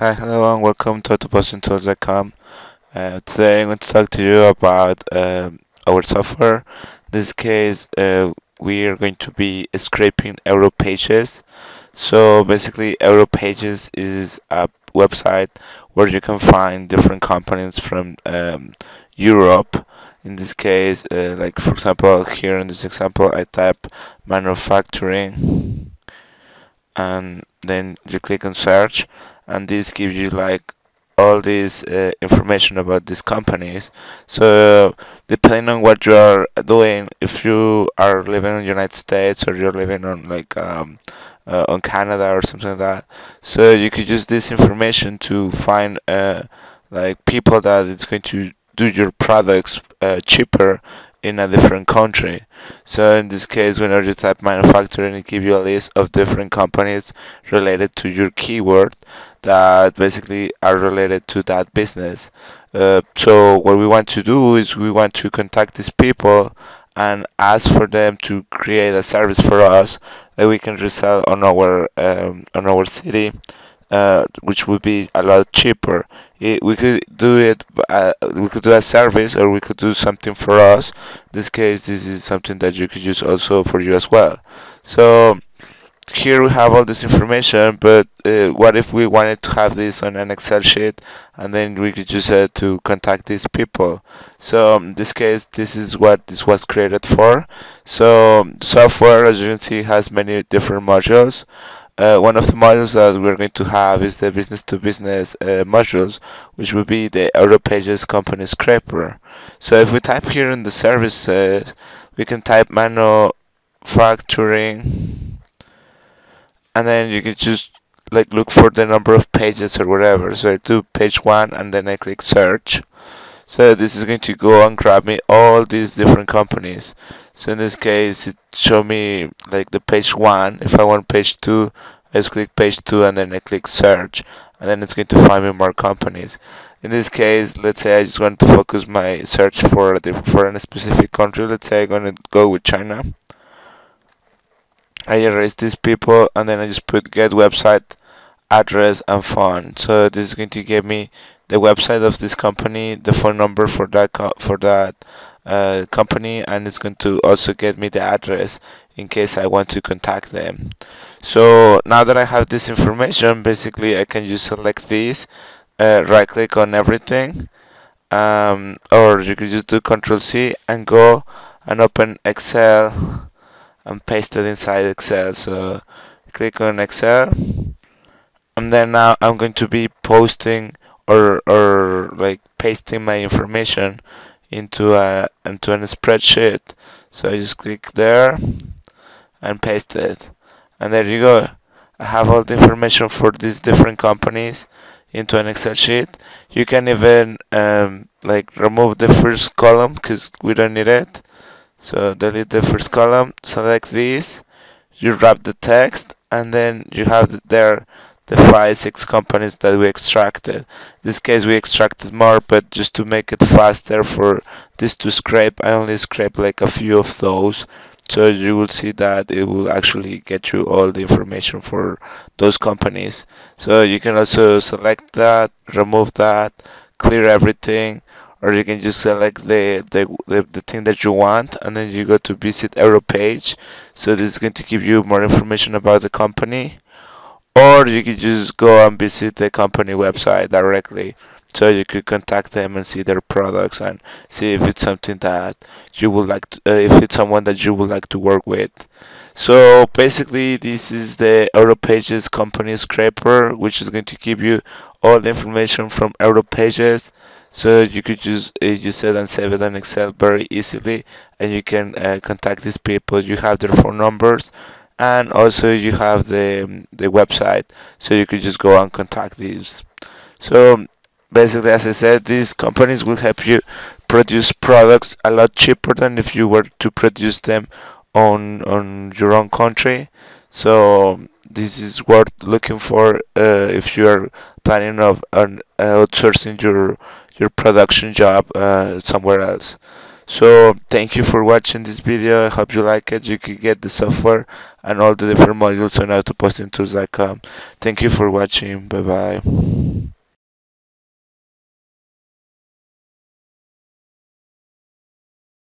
Hi, hello, and welcome to AutoPostingTools.com. Uh, today I'm going to talk to you about uh, our software. In this case, uh, we are going to be scraping Europages. So basically, Europages is a website where you can find different companies from um, Europe. In this case, uh, like for example, here in this example, I type manufacturing and then you click on search and this gives you like all this uh, information about these companies so depending on what you are doing if you are living in the united states or you're living on like um, uh, on canada or something like that so you could use this information to find uh, like people that it's going to do your products uh, cheaper in a different country. So in this case, whenever you type manufacturing, it gives you a list of different companies related to your keyword that basically are related to that business. Uh, so what we want to do is we want to contact these people and ask for them to create a service for us that we can resell on our um, on our city uh, which would be a lot cheaper. It, we could do it, uh, we could do a service or we could do something for us. In this case, this is something that you could use also for you as well. So here we have all this information, but uh, what if we wanted to have this on an Excel sheet and then we could use it to contact these people? So in this case, this is what this was created for. So software, as you can see, has many different modules. Uh, one of the modules that we're going to have is the business to business uh, modules, which will be the Europages company scraper. So if we type here in the services, we can type manufacturing, and then you can just like look for the number of pages or whatever. So I do page one, and then I click search. So this is going to go and grab me all these different companies. So in this case, it show me like the page one. If I want page two, I just click page two and then I click search, and then it's going to find me more companies. In this case, let's say I just want to focus my search for a for a specific country. Let's say I'm going to go with China. I erase these people and then I just put get website address and phone. So this is going to give me the website of this company, the phone number for that for that uh, company, and it's going to also get me the address in case I want to contact them. So now that I have this information, basically I can just select this, uh, right click on everything, um, or you could just do Control C and go and open Excel and paste it inside Excel. So click on Excel, and then now I'm going to be posting or or like pasting my information into a into a spreadsheet. So I just click there and paste it, and there you go. I have all the information for these different companies into an Excel sheet. You can even um, like remove the first column because we don't need it. So delete the first column, select this, you wrap the text, and then you have there the five, six companies that we extracted. In this case we extracted more, but just to make it faster for this to scrape, I only scrape like a few of those. So you will see that it will actually get you all the information for those companies. So you can also select that, remove that, clear everything, or you can just select the, the, the, the, thing that you want and then you go to visit arrow page. So this is going to give you more information about the company. Or you could just go and visit the company website directly. So you could contact them and see their products and see if it's something that you would like to, uh, if it's someone that you would like to work with. So basically this is the Europages company scraper which is going to give you all the information from Europages so you could just uh, use it and save it in Excel very easily and you can uh, contact these people. You have their phone numbers and also you have the the website. So you could just go and contact these. So basically as i said these companies will help you produce products a lot cheaper than if you were to produce them on on your own country. So this is worth looking for uh, if you are planning of on outsourcing your your production job uh, somewhere else So thank you for watching this video. I hope you like it. You can get the software and all the different modules on how to post in autopostingtools.com. Thank you for watching. Bye bye.